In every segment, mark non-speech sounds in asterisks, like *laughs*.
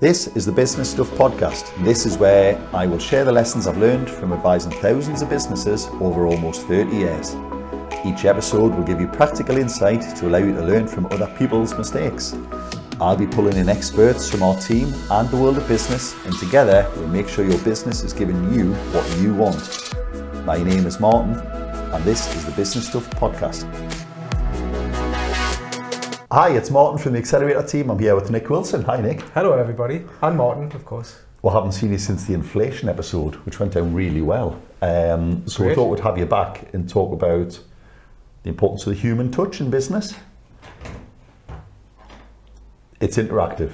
This is the Business Stuff Podcast. This is where I will share the lessons I've learned from advising thousands of businesses over almost 30 years. Each episode will give you practical insight to allow you to learn from other people's mistakes. I'll be pulling in experts from our team and the world of business, and together we'll make sure your business is giving you what you want. My name is Martin, and this is the Business Stuff Podcast. Hi, it's Martin from the Accelerator team. I'm here with Nick Wilson. Hi, Nick. Hello, everybody. I'm Martin, of course. We haven't seen you since the inflation episode, which went down really well. Um, so we thought we'd have you back and talk about the importance of the human touch in business. It's interactive.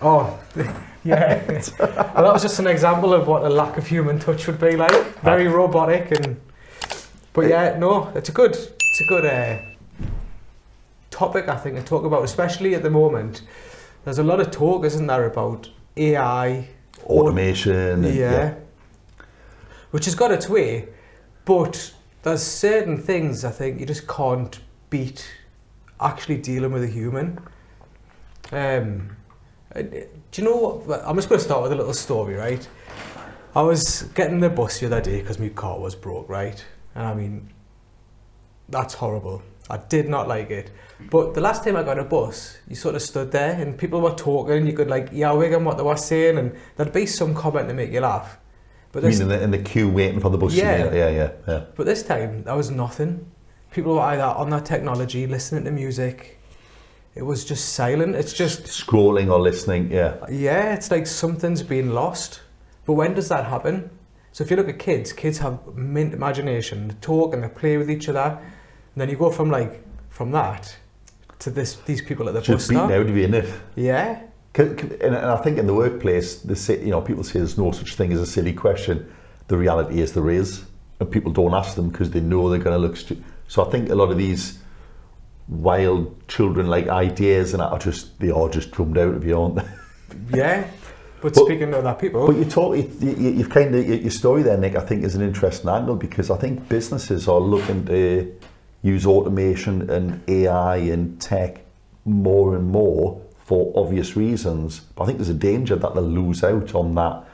Oh, *laughs* yeah. well, that was just an example of what a lack of human touch would be like. Very robotic and. But yeah, no, it's a good, it's a good uh, topic I think to talk about, especially at the moment. There's a lot of talk, isn't there, about AI, Automation. and- yeah, which has got its way, but there's certain things I think you just can't beat actually dealing with a human. Um, uh, do you know what? I'm just going to start with a little story, right? I was getting the bus the other day because my car was broke, right? And I mean, that's horrible. I did not like it. But the last time I got a bus, you sort of stood there and people were talking, you could like earwig on what they were saying, and there'd be some comment to make you laugh. But this, mean, in the, in the queue waiting for the bus. Yeah. yeah, yeah, yeah. but this time, there was nothing. People were either on their technology, listening to music. It was just silent. It's just Scrolling or listening, yeah. Yeah, it's like something's been lost. But when does that happen? So if you look at kids, kids have mint imagination, they talk and they play with each other. Then you go from like from that to this these people at the bus Just beating stop. out of you, innit? Yeah. And I think in the workplace, the si- you know, people say there's no such thing as a silly question. The reality is there is, and people don't ask them because they know they're going to look stupid. So I think a lot of these wild children-like ideas and are just they are just drummed out of you, aren't they? *laughs* Yeah. But, But- speaking of that people, But you talk, you, you, you've kind of your story there, Nick. I think is an interesting angle because I think businesses are looking to use automation and AI and tech more and more for obvious reasons. But I think there's a danger that they'll lose out on that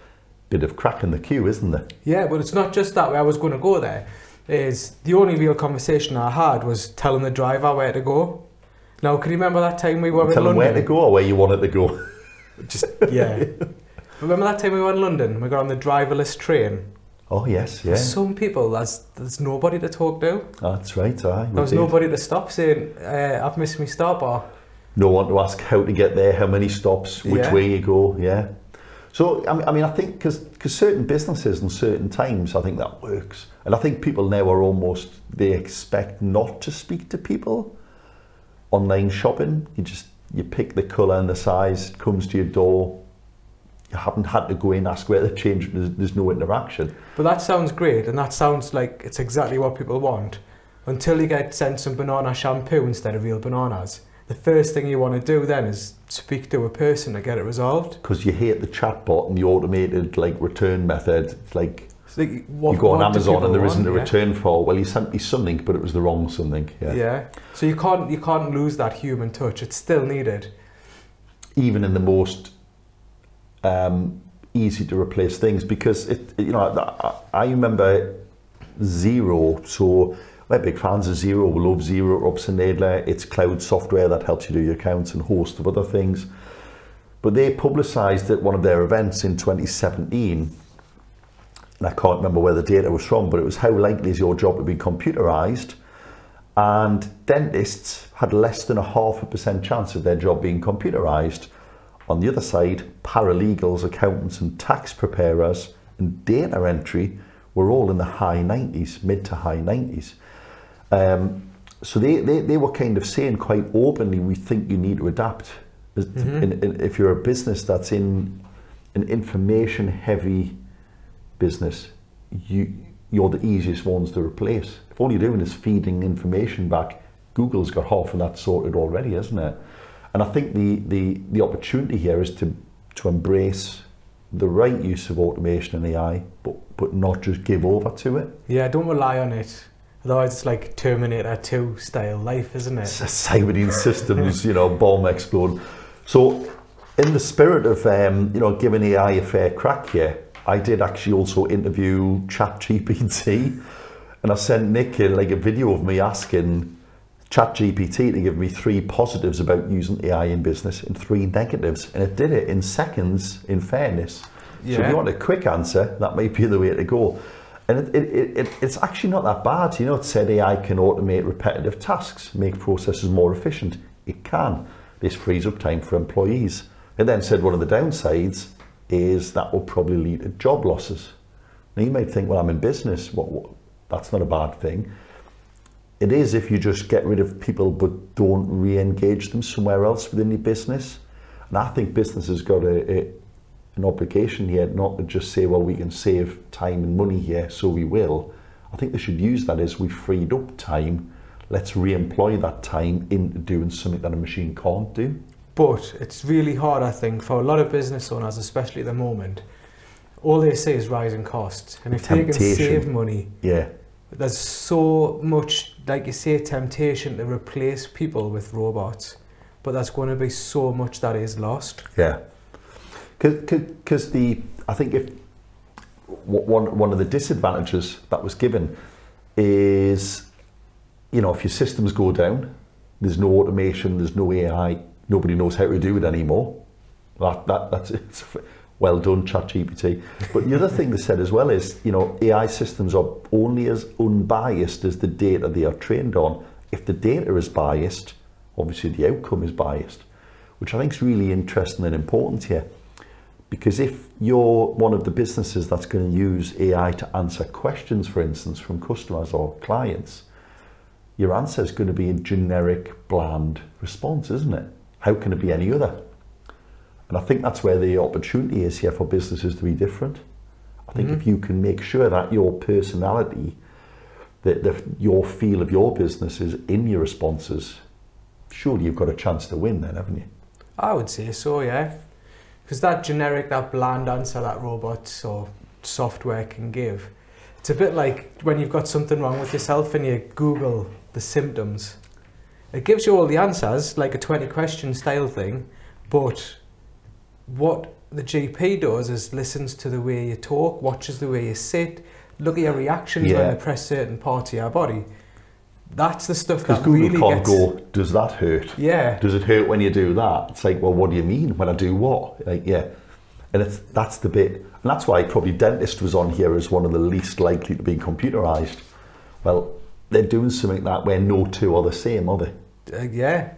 bit of crack in the queue, isn't there? yeah, but it's not just that way I was going to go there. Is the only real conversation I had was telling the driver where to go. Now, can you remember that time we were Tell in London? where to go or where you wanted to go. Just yeah. *laughs* Remember that time we were in London? We got on the driverless train. Oh yes, For some people, there's there's nobody to talk to. that's right. Aye, we There did. nobody to stop saying, uh, "I've missed my stop," or no one to ask how to get there, how many stops, which Yeah. way you go. Yeah. So I mean, I, mean, I think because certain businesses and certain times, I think that works, and I think people now are almost they expect not to speak to people. Online shopping, you just you pick the colour and the size, it comes to your door. You haven't had to go in, ask where the change. There's, there's no interaction. but that sounds great, and that sounds like it's exactly what people want. Until you get sent some banana shampoo instead of real bananas, the first thing you want to do then is speak to a person to get it resolved. Because you hate the chatbot and the automated like return method. It's like like, what, you go on Amazon and there isn't a yeah? return for. Well, you sent me something, but it was the wrong something. Yeah. Yeah. So you can't you can't lose that human touch. It's still needed. Even in the most um, easy to replace things, because it, you know, I, I remember Xero. So we're big fans of Xero. We love Xero, Robson Laidler. It's cloud software that helps you do your accounts and host of other things. But they publicised at one of their events in 2017 and I can't remember where the data was from, but it was how likely is your job to be computerized? And dentists had less than a half a percent chance of their job being computerized. On the other side, paralegals, accountants, and tax preparers and data entry were all in the high 90s, mid to high 90s. Um, so they, they, they were kind of saying quite openly, we think you need to adapt. As- in, in, if you're a business that's in an information heavy business, you, you're the easiest ones to replace. If all you're doing is feeding information back, Google's got half of that sorted already, isn't it? And I think the, the, the opportunity here is to, to embrace the right use of automation and AI, but, but not just give over to it. Yeah, don't rely on it. Otherwise, it's like Terminator 2 style life, isn't it? Cyberdyne systems, you know, bomb explode. So in the spirit of um, you know giving AI a fair crack here, I did actually also interview ChatGPT, and I sent Nick in like a video of me asking ChatGPT to give me three positives about using AI in business and three negatives, and it did it in seconds. In fairness, so if you want a quick answer, that might be the way to go. And it, it, it, it, it's actually not that bad. You know, it said AI can automate repetitive tasks, make processes more efficient. It can. This frees up time for employees. It then said one of the downsides is that will probably lead to job losses. Now you might think, well, I'm in business. What, what, that's not a bad thing. It is if you just get rid of people but don't re-engage them somewhere else within your business. And I think business has got a, a, an obligation here not to just say, well, we can save time and money here, so we will. I think they should use that as we freed up time. Let's re-employ that time into doing something that a machine can't do. But it's really hard, I think, for a lot of business owners, especially at the moment. All they say is rising costs, and if they can save money, Yeah, there's so much, like you say, temptation to replace people with robots. But there's going to be so much that is lost. Yeah, because the I think if one one of the disadvantages that was given is, you know, if your systems go down, there's no automation, there's no AI, nobody knows how to do it anymore. That that that's *laughs* it's well done, ChatGPT. But the other thing they said as well is, you know, AI systems are only as unbiased as the data they are trained on. If the data is biased, obviously the outcome is biased, which I think is really interesting and important here. Because if you're one of the businesses that's going to use AI to answer questions, for instance, from customers or clients, your answer is going to be a generic, bland response, isn't it? How can it be any other? And I think that's where the opportunity is here for businesses to be different. I think if mm-hmm. you can make sure that your personality, that the, your feel of your business is in your responses, surely you've got a chance to win then, haven't you? I would say so, yeah. Because that generic, that bland answer that robots or software can give, it's a bit like when you've got something wrong with yourself and you Google the symptoms. It gives you all the answers, like a 20 question style thing, but what the GP does is listens to the way you talk, watches the way you sit, look at your reactions Yeah. when they press certain parts of your body. That's the stuff that Google really can't gets... go, does that hurt? Yeah. Does it hurt when you do that? It's like, well, what do you mean when I do what? Like, yeah. And it's that's the bit, and that's why probably dentist was on here as one of the least likely to be computerized. Well, they're doing something that where no two are the same, are they? Uh, yeah.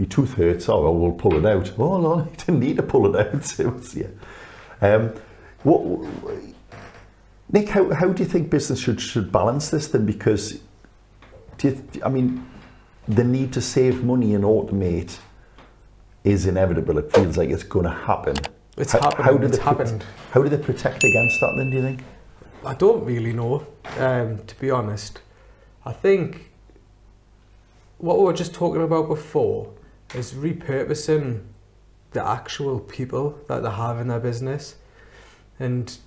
Your tooth hurts, oh, well, we'll pull it out. Oh, no, *laughs* you didn't need to pull it out. It was, yeah. Um, what, Nick, how, how do you think business should, should balance this then? Because, do you, I mean, the need to save money and automate is inevitable. It feels like it's going to happen. It's How- happening. how do it's they happened. How do they protect against that then, do you think? I don't really know, um, to be honest. I think what we were just talking about before is repurposing the actual people that they have in their business and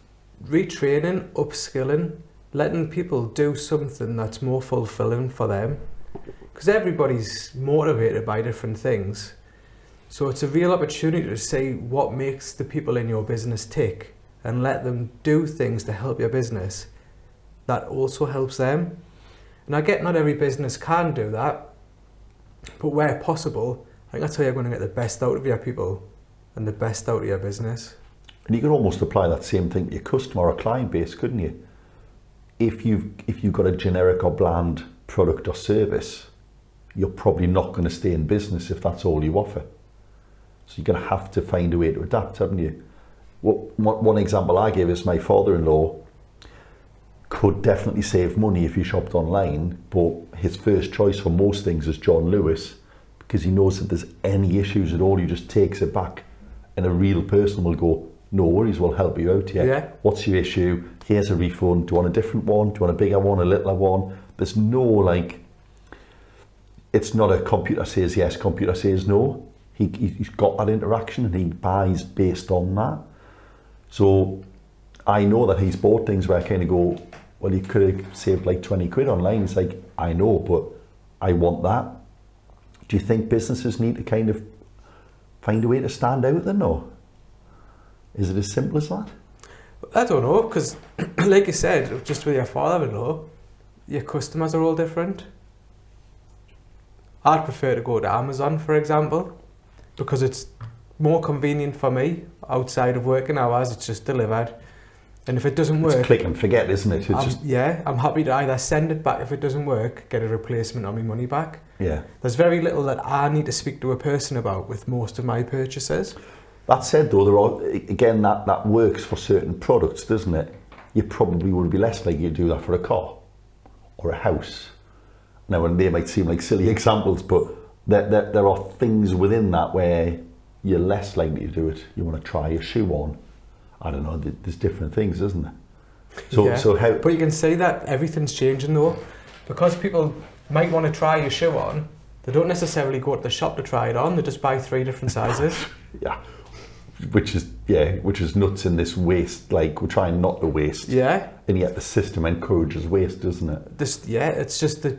retraining, upskilling, letting people do something that's more fulfilling for them. Because everybody's motivated by different things. So it's a real opportunity to see what makes the people in your business tick and let them do things to help your business that also helps them. And I get not every business can do that, but where possible, I think that's how you're going to get the best out of your people and the best out of your business. And you could almost apply that same thing to your customer or client base, couldn't you? If you've if you've got a generic or bland product or service, you're probably not going to stay in business if that's all you offer. So you're going to have to find a way to adapt, haven't you? What, one example I gave is my father-in-law could definitely save money if he shopped online, but his first choice for most things is John Lewis because he knows that there's any issues at all, he just takes it back and a real person will go, no worries, we'll help you out here. Yeah. What's your issue? Here's a refund. Do you want a different one? Do you want a bigger one, a littler one? There's no like, it's not a computer says yes, computer says no. He, he- he's got that interaction and he buys based on that. So I know that he's bought things where I kind of go, well, you could have saved like 20 quid online. It's like, I know, but I want that. Do you think businesses need to kind of find a way to stand out then, no? Is it as simple as that? I don't know, because *clears throat* like you said, just with your father-in-law, your customers are all different. I'd prefer to go to Amazon, for example, because it's more convenient for me outside of working hours. It's just delivered, and if it doesn't work, It's click and forget, isn't it? I'm, just yeah, I'm happy to either send it back if it doesn't work, get a replacement or my money back. yeah. There's very little that I need to speak to a person about with most of my purchases. That said, though, there are again that that works for certain products, doesn't it? You probably would be less likely to do that for a car or a house. Now, and they might seem like silly *laughs* examples, but there, there, there are things within that where you're less likely to do it. You want to try a shoe on. I don't know. There's different things, isn't there? So, Yeah. so how? But you can see that everything's changing though, because people might want to try your shoe on. They don't necessarily go to the shop to try it on. They just buy three different *laughs* sizes. Yeah, which is yeah, which is nuts in this waste. Like we're trying not to waste, yeah, and yet the system encourages waste, doesn't it? this yeah, it's just the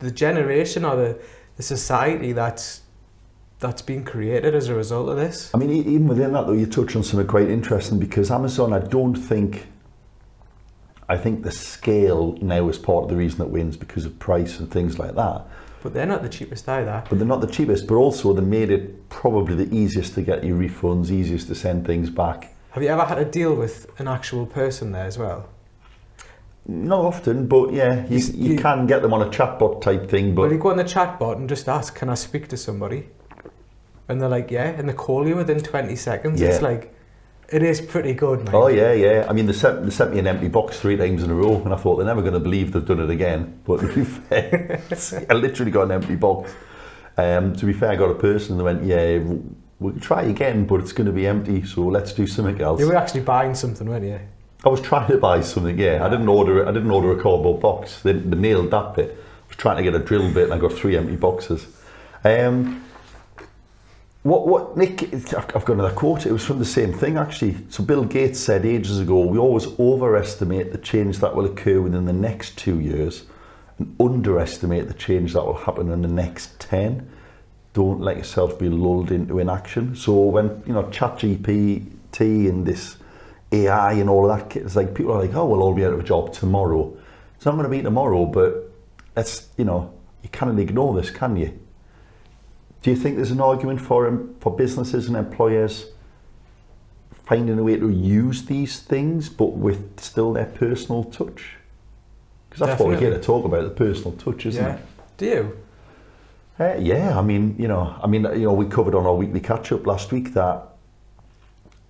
the generation or the the society that's that's been created as a result of this. I mean, even within that, though, you touch on something quite interesting because Amazon, I don't think, I think the scale now is part of the reason it wins because of price and things like that. But they're not the cheapest either. But they're not the cheapest, but also they made it probably the easiest to get your refunds, easiest to send things back. Have you ever had to deal with an actual person there as well? Not often, but yeah, you, You- you you- can get them on a chatbot type thing. But well, you go on the chatbot and just ask, "Can I speak to somebody?" And they're like, "Yeah," and they call you within twenty seconds. It's like, it is pretty good, man. Oh yeah, yeah. I mean, they sent, they sent me an empty box three times in a row, and I thought they're never going to believe they've done it again. But to be *laughs* fair, *laughs* I literally got an empty box. Um, to be fair, I got a person and they went, "Yeah, we'll try again, but it's going to be empty. So let's do something else." You were actually buying something, weren't you? I was trying to buy something. Yeah, I didn't order. It. I didn't order a cardboard box. They, they nailed that bit. I was trying to get a drill bit, and I got three empty boxes. Um, what, what Nick, I've got another quote, it was from the same thing actually. So Bill Gates said ages ago, we always overestimate the change that will occur within the next two years and underestimate the change that will happen in the next 10. Don't let yourself be lulled into inaction. So when, you know, ChatGPT and this AI and all that, it's like people are like, oh, we'll all be out of a job tomorrow. It's not going to be tomorrow, but that's, you know, you can't ignore this, can you? Do you think there's an argument for for businesses and employers finding a way to use these things, but with still their personal touch? Because that's what we're here to talk about—the personal touch, isn't yeah. it? Do you? Uh, yeah, I mean, you know, I mean, you know, we covered on our weekly catch-up last week that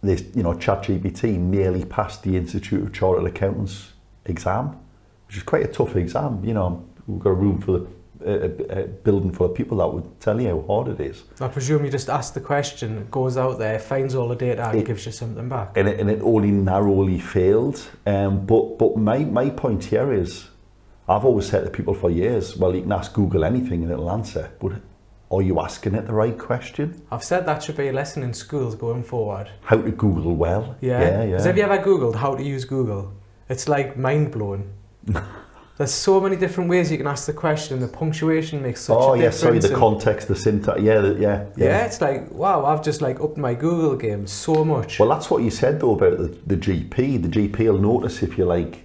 this, you know, ChatGPT nearly passed the Institute of Chartered Accountants exam, which is quite a tough exam. You know, we've got a room for the uh, uh, building full of people that would tell you how hard it is. I presume you just ask the question, goes out there, finds all the data, and It- gives you something back. and it, and it only narrowly failed. Um, but but my, my point here is, I've always said to people for years, well, you can ask Google anything and it'll answer, but are you asking it the right question? I've said that should be a lesson in schools going forward. How to Google well? Yeah. yeah. yeah. have you ever Googled how to use Google? It's like mind blowing. *laughs* There's so many different ways you can ask the question. The punctuation makes such a difference. oh yeah, sorry, the context, the syntax, yeah, the, yeah, yeah. it's like wow, I've just like upped my Google game so much. Well, that's what you said though about the, the GP. The GP will notice if you like,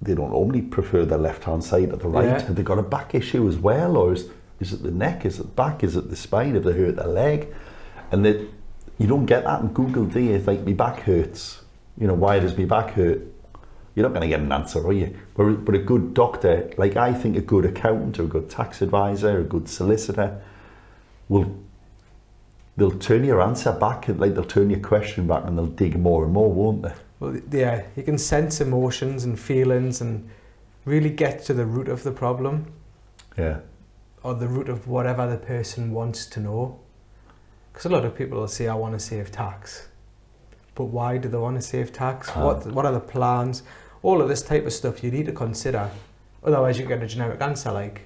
they don't normally prefer the left hand side or the right. Yeah. Have they got a back issue as well, or is is it the neck? Is it the back? Is it the spine? Have they hurt their leg? And that you don't get that in Google, do you? It's like my back hurts. You know, why does my back hurt? You're not going to get an answer, are you? But, but a good doctor, like I think a good accountant or a good tax advisor, a good solicitor, will they'll turn your answer back, like they'll turn your question back, and they'll dig more and more, won't they? Well, yeah, you can sense emotions and feelings and really get to the root of the problem Yeah. or the root of whatever the person wants to know. Because a lot of people will say, I want to save tax. But why do they want to save tax? Ah. What, what are the plans? All of this type of stuff you need to consider. Otherwise, you get a generic answer like,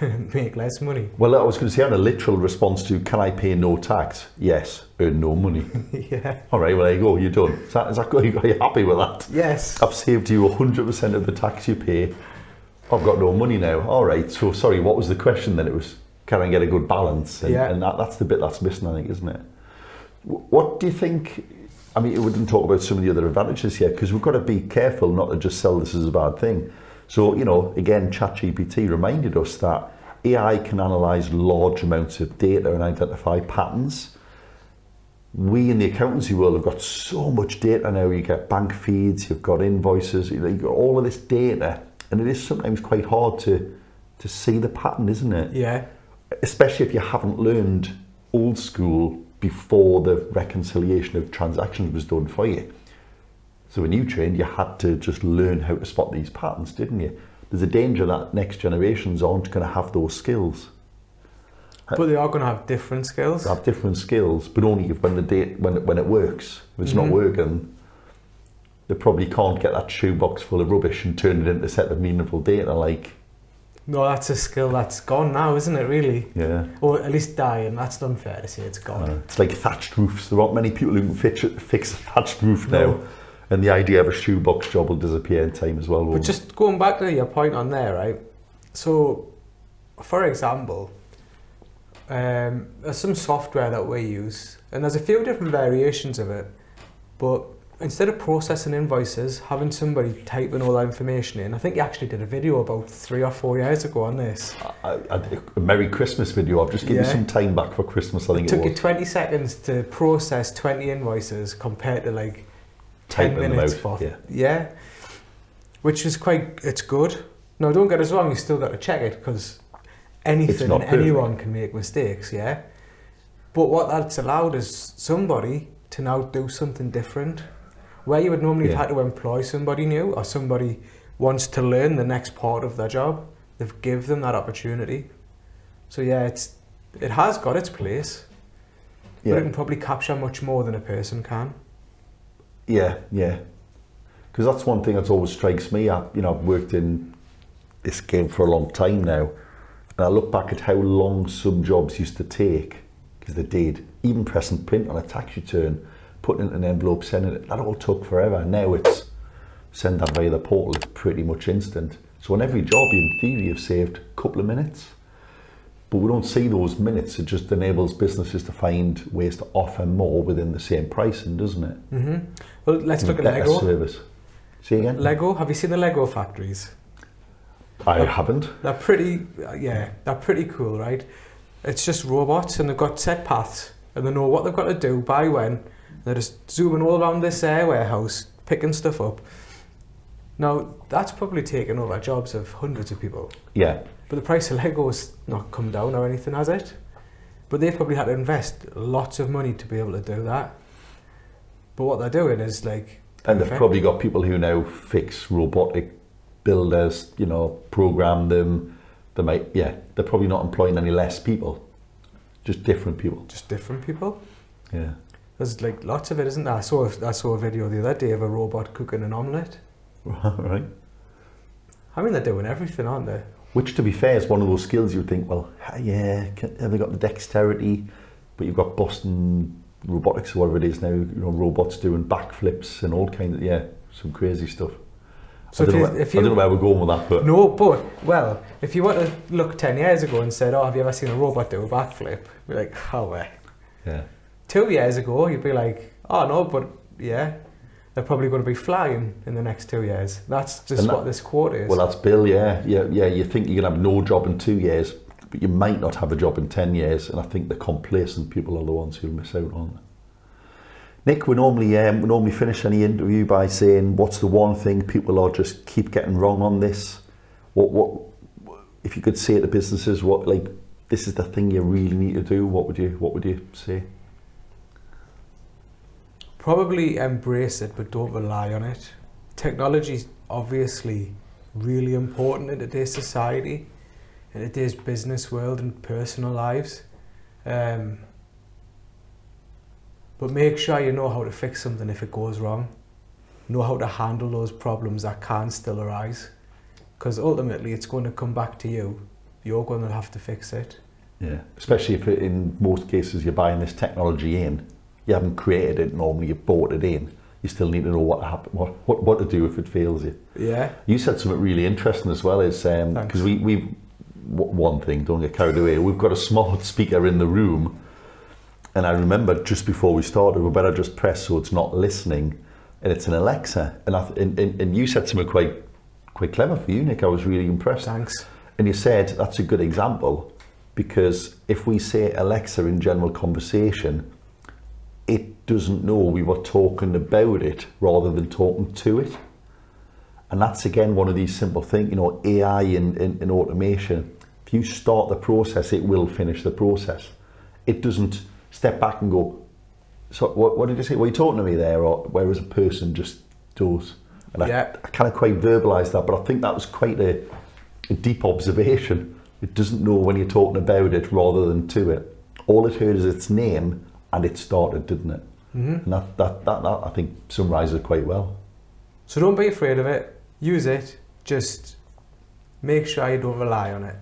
*laughs* make less money. Well, I was going to say, on a literal response to, can I pay no tax? Yes, earn no money. *laughs* yeah. All right, well, there you go, you're done. Is that, is that good? Are you happy with that? Yes. I've saved you 100% of the tax you pay. I've got no money now. All right, so sorry, what was the question then? It was, can I get a good balance. And, Yeah. and that, that's the bit that's missing, I think, isn't it? What do you think? I mean, we didn't talk about some of the other advantages here because we've got to be careful not to just sell this as a bad thing. So, you know, again, ChatGPT reminded us that AI can analyze large amounts of data and identify patterns. We in the accountancy world have got so much data now. You get bank feeds, you've got invoices, you've got all of this data. And it is sometimes quite hard to, to see the pattern, isn't it? Yeah. Especially if you haven't learned old school before the reconciliation of transactions was done for you. So when you trained, you had to just learn how to spot these patterns, didn't you? There's a danger that next generations aren't going to have those skills. But they are going to have different skills. They have different skills, but only if when the date when it, when it works. If it's not Mhm. working, they probably can't get that shoebox full of rubbish and turn it into a set of meaningful data. Like, No, that's a skill that's gone now, isn't it, really? yeah. Or at least dying. That's unfair to say it's gone. Uh, it's like thatched roofs. There aren't many people who can fix, fix a thatched roof No. now. And the idea of a shoebox job will disappear in time as well. But just going back to your point on there, right? So, for example, um, there's some software that we use, and there's a few different variations of it. But instead of processing invoices, having somebody typing all that information in, I think you actually did a video about three or four years ago on this. I, I, did a Merry Christmas video. I've just given you some time back for Christmas, I think It it, took you 20 seconds to process 20 invoices compared to like 10 Typing minutes for yeah. yeah. Which is quite it's good. No don't get us wrong you still got to check it because anything and anyone can make mistakes yeah. But what that's allowed is somebody to now do something different where you would normally Yeah. have had to employ somebody new or somebody wants to learn the next part of their job they've give them that opportunity so yeah it's it has got its place but it can probably capture much more than a person can yeah, yeah. Because that's one thing that always strikes me. I, you know, I've worked in this game for a long time now, and I look back at how long some jobs used to take, because they did. Even pressing print on a tax return, putting it in an envelope, sending it, that all took forever. Now it's send that via the portal, it's pretty much instant. So on every job, in theory, you've saved a couple of minutes. But we don't see those minutes. It just enables businesses to find ways to offer more within the same pricing, doesn't it? hmm well let's look at Lego service. See again? Lego have you seen the Lego factories I haven't. They're pretty, yeah, they're pretty cool, right? It's just robots and they've got set paths and they know what they've got to do by when. They're just zooming all around this air warehouse, picking stuff up. Now, that's probably taken over jobs of hundreds of people. Yeah. But the price of Lego's not come down or anything, has it? But they've probably had to invest lots of money to be able to do that. But what they're doing is like, And they've probably got people who now fix robotic builders, you know, program them. They might, yeah, they're probably not employing any less people, just different people. just different people. Yeah. There's like lots of it, isn't there? I saw, I saw a video the other day of a robot cooking an omelette. *laughs* right. I mean, they're doing everything, aren't they? Which, to be fair, is one of those skills you would think, well, yeah, can, have they got the dexterity? But you've got Boston robotics or whatever it is now, you know, robots doing backflips and all kind of, yeah, some crazy stuff. So I, don't if you, where, if I don't know where we're going with that, but no, but well, if you want to look ten years ago and said, "Oh, have you ever seen a robot do a backflip?" We're like, "Oh, way." yeah. Two years ago, you'd be like, "Oh no," but yeah, they're probably going to be flying in the next two years. That's just that- what this quote is. Well, that's Bill, yeah. yeah. Yeah, you think you're going to have no job in two years, but you might not have a job in 10 years. And I think the complacent people are the ones who miss out on. Nick, we normally, um, we normally finish any interview by saying, what's the one thing people are just keep getting wrong on this? What, what, if you could say to businesses, what, like, this is the thing you really need to do, what would you, what would you say? Probably embrace it, but don't rely on it. Technology is obviously really important in today's society, in today's business world and personal lives. Um, but make sure you know how to fix something if it goes wrong. Know how to handle those problems that can still arise. Because ultimately, it's going to come back to you. You're going to have to fix it. Yeah, especially if in most cases you're buying this technology in, you haven't created it normally, you bought it in. You still need to know what happen, what, what, what to do if it fails you. Yeah. You said something really interesting as well, is because um, we we one thing, don't get carried away. We've got a smart *laughs* speaker in the room, and I remember just before we started, we better just press so it's not listening, and it's an Alexa. And, I, th- and, and, and you said something quite, quite clever for you, Nick. I was really impressed. Thanks. And you said that's a good example because if we say Alexa in general conversation, it doesn't know we were talking about it rather than talking to it. And that's again one of these simple things, you know, AI and, and, and automation. If you start the process, it will finish the process. It doesn't step back and go, so what, what did you say? Were you talking to me there? Or whereas a person just does. And Yeah. I, I kind of quite verbalised that, but I think that was quite a, a deep observation. It doesn't know when you're talking about it rather than to it. All it heard is its name and it started, didn't it? hmm And that, that, that, that I think summarises it quite well. So don't be afraid of it. Use it. Just make sure you don't rely on it.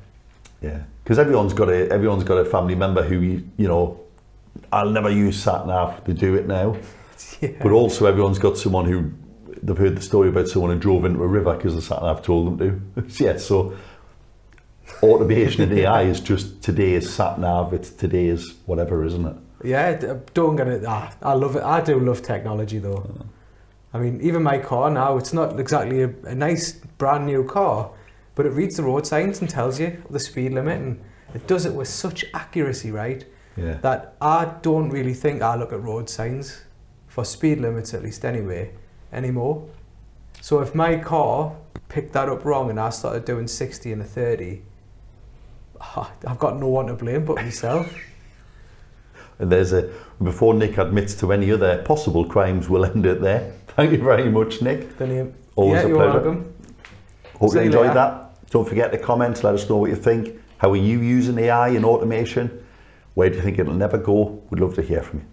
Yeah, because everyone's got a everyone's got a family member who you you know, I'll never use sat nav. They do it now, *laughs* yeah. but also everyone's got someone who they've heard the story about someone who drove into a river because the sat nav told them to. *laughs* yeah, so automation and AI is just today's sat nav. It's today's whatever, isn't it? Yeah, d- don't get it. Ah, I love it. I do love technology though. I mean, even my car now, it's not exactly a, a nice brand new car, but it reads the road signs and tells you the speed limit and it does it with such accuracy, right? Yeah. That I don't really think I look at road signs for speed limits at least anyway anymore. So if my car picked that up wrong and I started doing 60 and a 30, ah, *laughs* I've got no one to blame but myself. *laughs* And there's a before Nick admits to any other possible crimes, we'll end it there. *laughs* Thank you very much, Nick. Name. Always yeah, a you're pleasure. welcome. Hope See you you enjoyed later. that. Don't forget to comment, let us know what you think. How are you using AI and automation? Where do you think it'll never go? We'd love to hear from you.